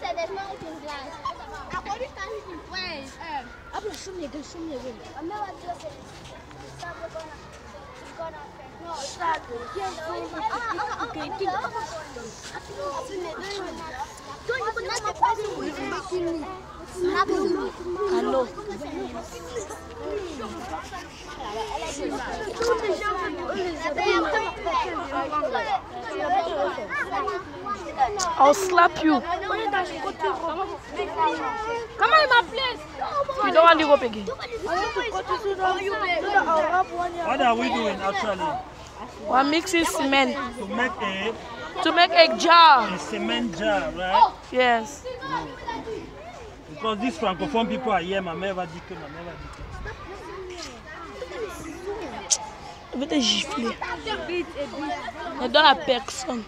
C'est des je je suis je suis I'll slap you. Come on my place. You don't want to go up again. What are we doing actually? We're mixing cement To make a, to make a jar. a cement jar, right? Yes. Because these francophone people are here, Mama Eva Dike, Mama Eva Dike. Je vais te gifler. Ne donne à personne.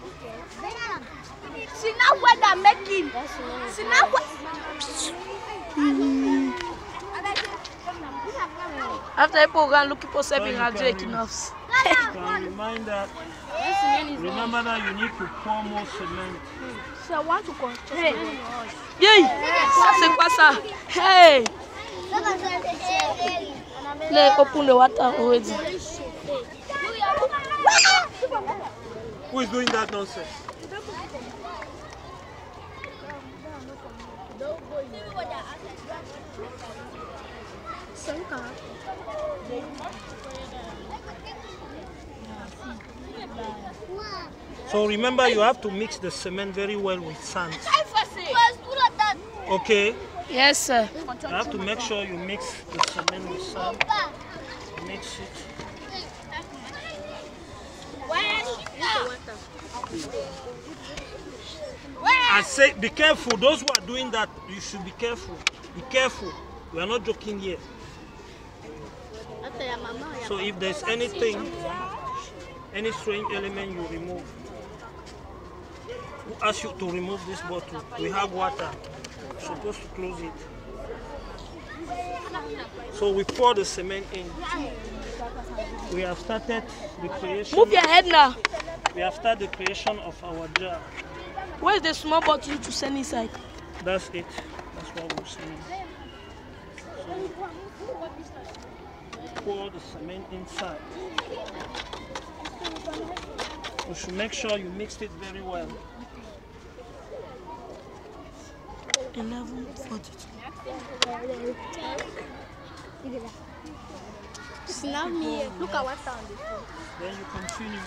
Now what I'm making. Now what. After I program looking for saving radio equinox. Can remind that, remember that you need to pour more cement. So I want to control. Yay! Ça c'est quoi ça? Hey! Let open the water already. Who is doing that nonsense? So remember, you have to mix the cement very well with sand. Okay? Yes, sir. You have to make sure you mix the cement with sand. Mix it. I say, be careful. Those who are doing that, you should be careful. Be careful. We are not joking here. So if there's anything, any strange element, you remove. Who asked you to remove this bottle? We have water. You're supposed to close it. So we pour the cement in. We have started the creation. Move your head now. We have started the creation of our jar. Where's the small bottle to send inside? That's it. That's what we're saying. So, pour the cement inside. You should make sure you mixed it very well. 1142. Snap me. Look at what's on the phone. Then you continue.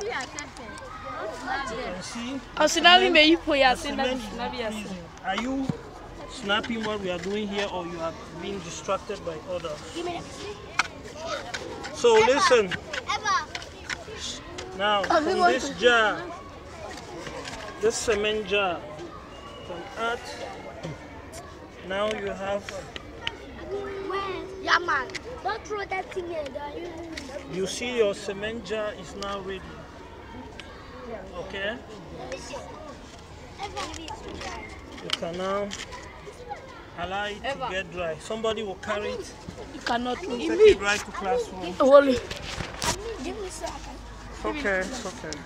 You can see Oh, sinabi me ipo ya the sinabi cement is sinabi ya. increasing. Are you snapping what we are doing here or you have been distracted by others? So listen. Now, from this jar, this cement jar, from earth, now you have, Yeah, man. Don't throw that thing in there. you see your cement jar is now ready. Okay? You can now allow it to get dry. Somebody will carry it, You cannot take move. it right to classroom. Oh, Holy. Give me so I can. It's okay, it's okay.